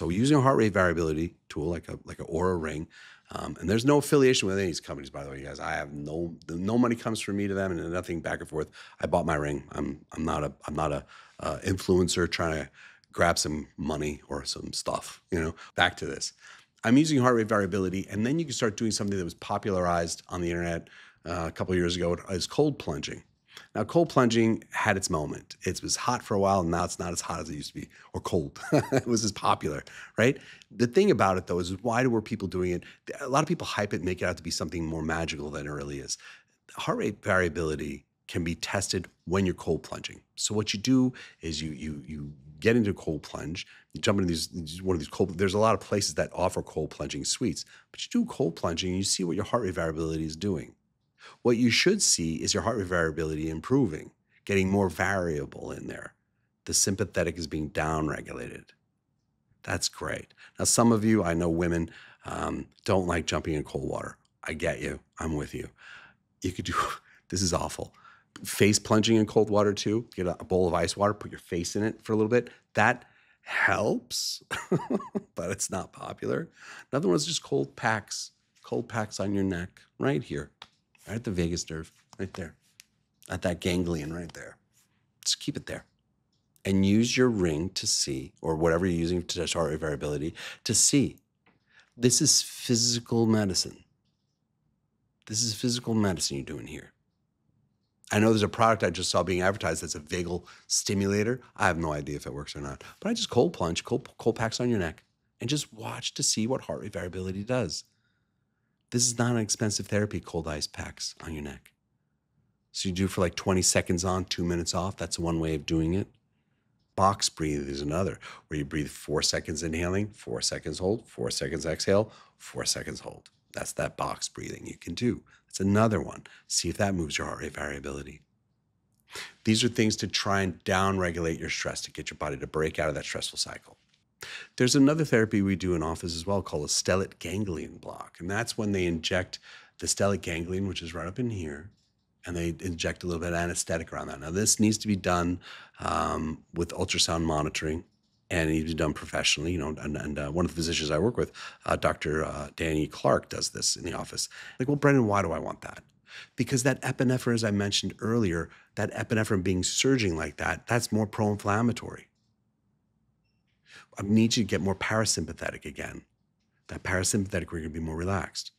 So using a heart rate variability tool like a like an Oura ring, um, and there's no affiliation with any of these companies, by the way, you guys. I have no no money comes from me to them, and nothing back and forth. I bought my ring. I'm I'm not a I'm not a uh, influencer trying to grab some money or some stuff. You know, back to this. I'm using heart rate variability, and then you can start doing something that was popularized on the internet uh, a couple years ago is cold plunging. Now, cold plunging had its moment. It was hot for a while, and now it's not as hot as it used to be, or cold. it was as popular, right? The thing about it, though, is why were people doing it? A lot of people hype it make it out to be something more magical than it really is. Heart rate variability can be tested when you're cold plunging. So what you do is you you you get into a cold plunge, you jump into these one of these cold. There's a lot of places that offer cold plunging suites, but you do cold plunging and you see what your heart rate variability is doing. What you should see is your heart rate variability improving, getting more variable in there. The sympathetic is being downregulated. That's great. Now, some of you, I know women, um, don't like jumping in cold water. I get you. I'm with you. You could do, this is awful. Face plunging in cold water too. Get a bowl of ice water, put your face in it for a little bit. That helps, but it's not popular. Another one is just cold packs, cold packs on your neck right here right at the vagus nerve, right there, at that ganglion right there. Just keep it there. And use your ring to see, or whatever you're using to test heart rate variability, to see. This is physical medicine. This is physical medicine you're doing here. I know there's a product I just saw being advertised that's a vagal stimulator. I have no idea if it works or not, but I just cold plunge, cold, cold packs on your neck, and just watch to see what heart rate variability does. This is not an expensive therapy, cold ice packs on your neck. So you do for like 20 seconds on, two minutes off. That's one way of doing it. Box breathe is another, where you breathe four seconds inhaling, four seconds hold, four seconds exhale, four seconds hold. That's that box breathing you can do. That's another one. See if that moves your heart rate variability. These are things to try and downregulate your stress to get your body to break out of that stressful cycle. There's another therapy we do in office as well called a stellate ganglion block. And that's when they inject the stellate ganglion, which is right up in here, and they inject a little bit of anesthetic around that. Now, this needs to be done um, with ultrasound monitoring and it needs to be done professionally. You know, and, and uh, one of the physicians I work with, uh, Dr. Uh, Danny Clark, does this in the office. Like, well, Brendan, why do I want that? Because that epinephrine, as I mentioned earlier, that epinephrine being surging like that, that's more pro inflammatory. I need you to get more parasympathetic again. That parasympathetic, we're going to be more relaxed.